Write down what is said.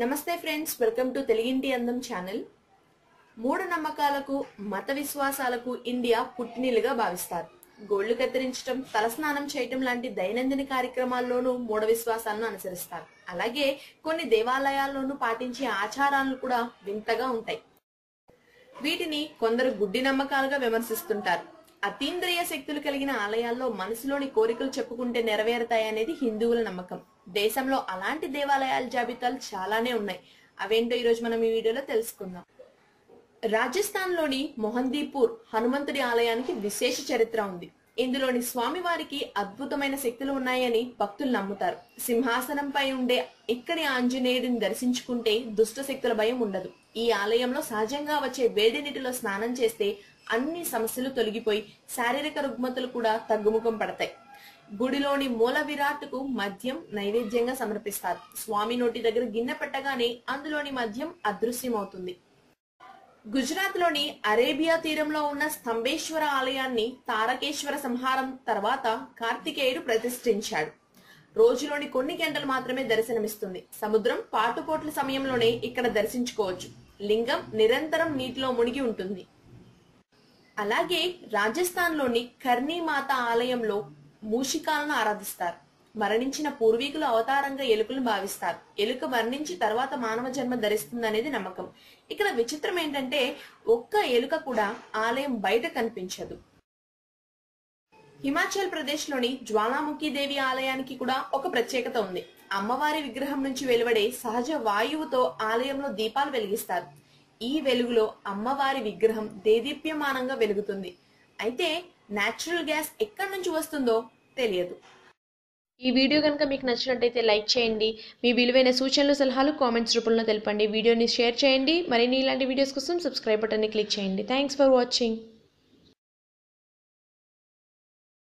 నమస్తే friends welcome to తెలుగింటి అందం ఛానల్. మూఢనమ్మకాలకు మత విశ్వాసాలకు ఇండియా పుట్టినీలుగా భావిస్తారు. గోళ్ళు కత్తిరించడం తలస్నానం చేయటం లాంటి దైనందిన కార్యక్రమాల్లోనూ మూఢ విశ్వాసాలను అనుసరిస్తారు. అలాగే కొన్ని దేవాలయాల్లోనూ పాటించే ఆచారాలు కూడా వింతగా ఉంటాయి. వీటిని కొందరు గుడ్డి నమ్మకాలుగా విమర్శిస్తుంటారు. అతీంద్రియ శక్తులు కలిగిన ఆలయాల్లో మనసులోని కోరికలు చెప్పుకుంటే నెరవేరుతాయనేది హిందువుల నమ్మకం. దేశంలో అలాంటి దేవాలయాల జాబితాలు చాలానే ఉన్నాయి. అవేంటో ఈరోజు మనం ఈ వీడియోలో తెలుసుకుందాం. రాజస్థాన్లోని మొహందీపూర్ హనుమంతుడి ఆలయానికి విశేష చరిత్ర ఉంది. ఇందులోని స్వామివారికి అద్భుతమైన శక్తులు ఉన్నాయని భక్తులు నమ్ముతారు. సింహాసనంపై ఉండే ఇక్కడి ఆంజనేయుడిని దర్శించుకుంటే దుష్ట శక్తుల భయం ఉండదు. ఈ ఆలయంలో సహజంగా వచ్చే వేడి నీటిలో స్నానం చేస్తే అన్ని సమస్యలు తొలగిపోయి శారీరక రుగ్మతలు కూడా తగ్గుముఖం పడతాయి. గుడిలోని మూల విరాట్కు మద్యం నైవేద్యంగా సమర్పిస్తారు. స్వామి నోటి దగ్గర గిన్నె పెట్టగానే అందులోని మద్యం అదృశ్యమవుతుంది. గుజరాత్లోని అరేబియా తీరంలో ఉన్న స్తంభేశ్వర ఆలయాన్ని తారకేశ్వర సంహారం తర్వాత కార్తికేయుడు ప్రతిష్ఠించాడు. రోజులోని కొన్ని గంటలు మాత్రమే దర్శనమిస్తుంది. సముద్రం పాటుపోట్ల సమయంలోనే ఇక్కడ దర్శించుకోవచ్చు. లింగం నిరంతరం నీటిలో మునిగి ఉంటుంది. అలాగే రాజస్థాన్లోని కర్ణీమాత కర్ణీ మాత ఆలయంలో మూషికాలను ఆరాధిస్తారు. మరణించిన పూర్వీకుల అవతారంగా ఎలుకలు భావిస్తారు. ఎలుక మరణించి తర్వాత మానవ జన్మ ధరిస్తుందనేది నమ్మకం. ఇక్కడ విచిత్రం ఏంటంటే ఒక్క ఎలుక కూడా ఆలయం బయట కనిపించదు. హిమాచల్ ప్రదేశ్లోని జ్వాలాముఖి దేవి ఆలయానికి కూడా ఒక ప్రత్యేకత ఉంది. అమ్మవారి విగ్రహం నుంచి వెలువడే సహజ వాయువుతో ఆలయంలో దీపాలు వెలిగిస్తారు. ఈ వెలుగులో అమ్మవారి విగ్రహం దేదీప్యమానంగా వెలుగుతుంది. అయితే నేచురల్ గ్యాస్ ఎక్కడి నుంచి వస్తుందో తెలియదు. ఈ వీడియో కనుక మీకు నచ్చినట్టయితే లైక్ చేయండి. మీ విలువైన సూచనలు సలహాలు కామెంట్స్ రూపంలో తెలపండి. వీడియోని షేర్ చేయండి. మరిన్ని ఇలాంటి వీడియోస్ కోసం సబ్స్క్రైబ్ బటన్ని క్లిక్ చేయండి. Thanks for watching